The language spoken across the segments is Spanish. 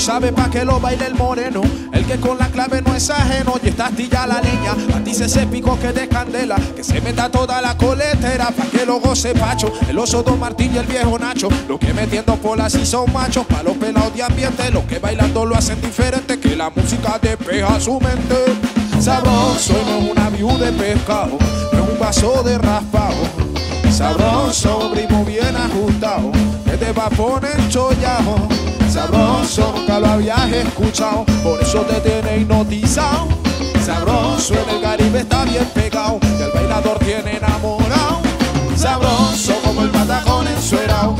sabe pa' que lo baile el moreno. El que con la clave no es ajeno y está astilla la leña. A ti se ese pico que de candela, que se meta toda la coletera pa' que lo goce Pacho. El oso Don Martín y el viejo Nacho. Los que metiendo polas y son machos, pa' los pelados de ambiente. Los que bailando lo hacen diferente, que la música despeja su mente. Sabroso no es una viuda de pescado, no es un vaso de raspado. Sabroso, primo bien ajustado, que te va a poner chollado. Sabroso, nunca lo habías escuchado, por eso te tiene hipnotizado. Sabroso, en el Caribe está bien pegado, que el bailador tiene enamorado. Sabroso como el patacón ensuerao,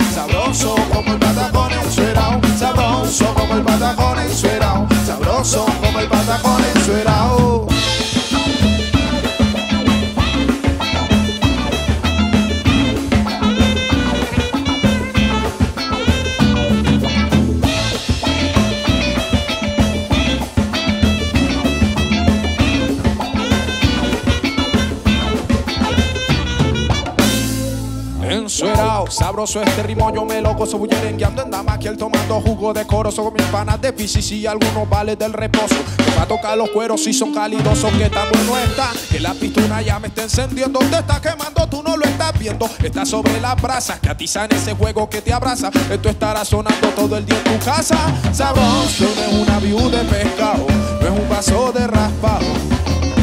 Ensuerao, sabroso este ritmo, yo me lo gozo bullerengueando en Damaquiel tomando jugo de corozo con mis panas de piscis y algunos vales del reposo. Que va a tocar los cueros si son calidosos, que tan bueno está, que la pistola ya me está encendiendo, te está quemando, tú no lo estás viendo, está sobre las brasas, que atizan ese juego que te abraza, esto estará sonando todo el día en tu casa. Sabroso no es una viuda de pescado, no es un vaso de raspado.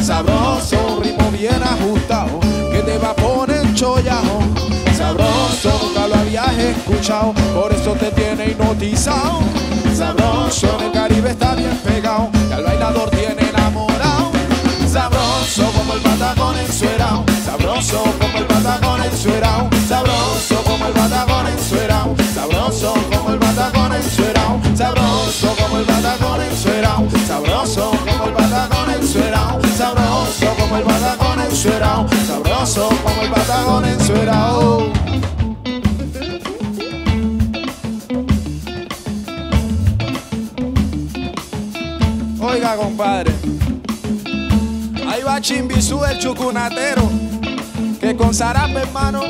Sabroso, ritmo escuchado, por eso te tiene hipnotizado. Sabroso, en el Caribe está bien pegado, y al bailador tiene enamorado. Sabroso como el patagón ensuerao, sabroso como el patagón ensuerao, sabroso como el patagón ensuerao, sabroso como el patagón ensuerao, sabroso como el patagón ensuerao, sabroso como el patagón ensuerao, sabroso como el patagón ensuerao, sabroso como el patagón ensuerao. Oiga, compadre. Ahí va Chimbizú el chucunatero, que con zarape, hermano,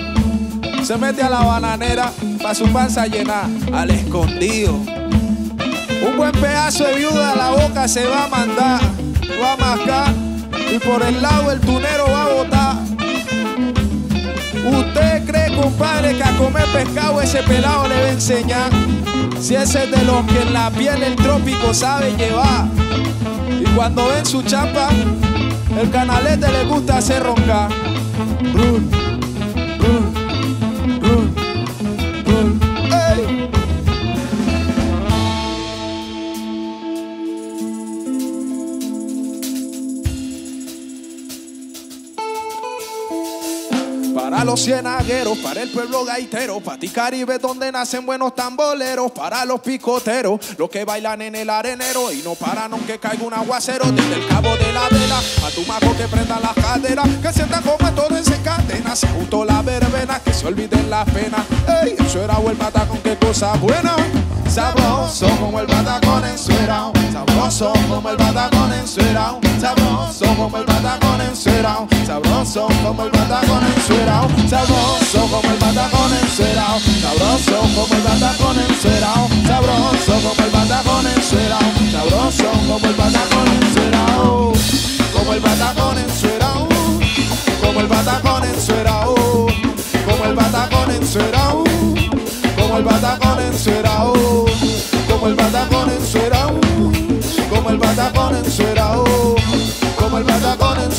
se mete a la bananera para su panza llenar al escondido. Un buen pedazo de viuda a la boca se va a mandar, va a mascar y por el lado el tunero va a botar. ¿Usted cree, compadre, que a comer pescado ese pelado le va a enseñar? Si ese es de los que en la piel el trópico sabe llevar. Y cuando ven su chapa, el canalete le gusta hacer roncar. Los cienagueros, para el pueblo gaitero, para ti Caribe donde nacen buenos tamboleros, para los picoteros, los que bailan en el arenero y no paran aunque caiga un aguacero desde el cabo de la vela, a tu mago que prenda las caderas, que sientan como esto desencadena, se justo la verbena, que se olviden las penas, ey, eso era el patacón, qué cosa buena. Sabroso como el patacón ensuerao, sabroso como el patacón ensuerao, sabroso como el patacón ensuerao, sabroso como el patacón ensuerao, sabroso como el patacón ensuerao, sabroso como el patacón ensuerao, sabroso como el patacón ensuerao, sabroso como el patacón ensuerao, como el patacón ensuerao, como el patacón ensuerao, como el patacón ensuerao, como el patacón ensuerao, como el como el patagón en